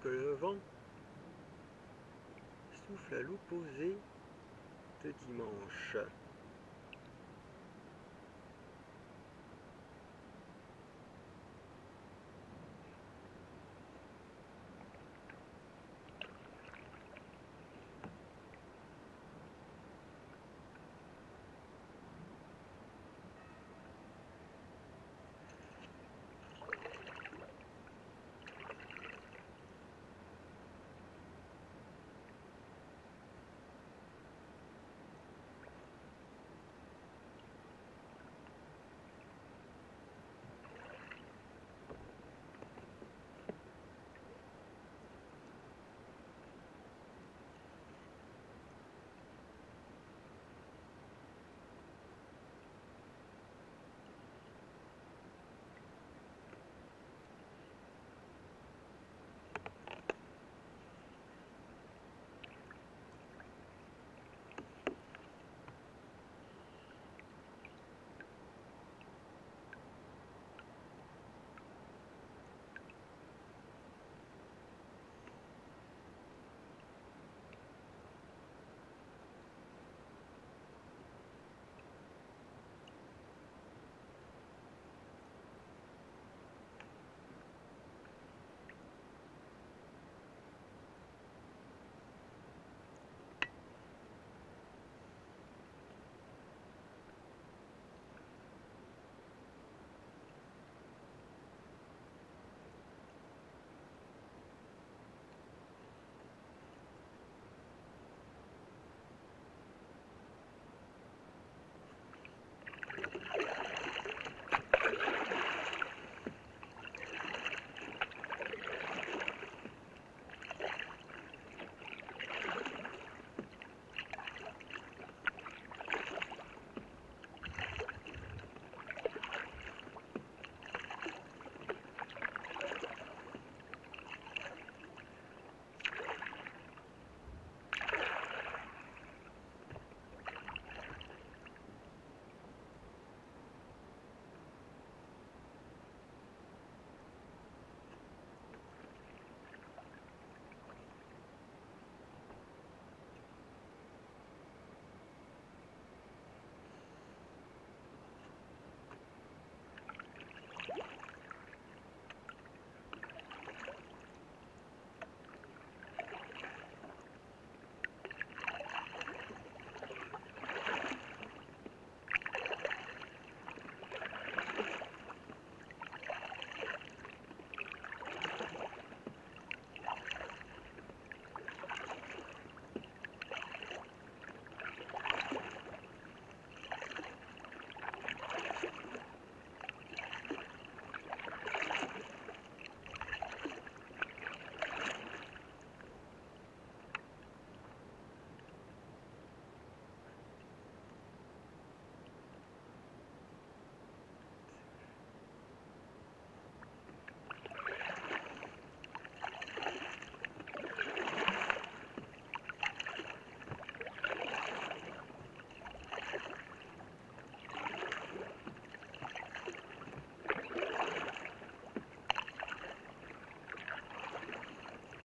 que le vent souffle à l'opposé de dimanche.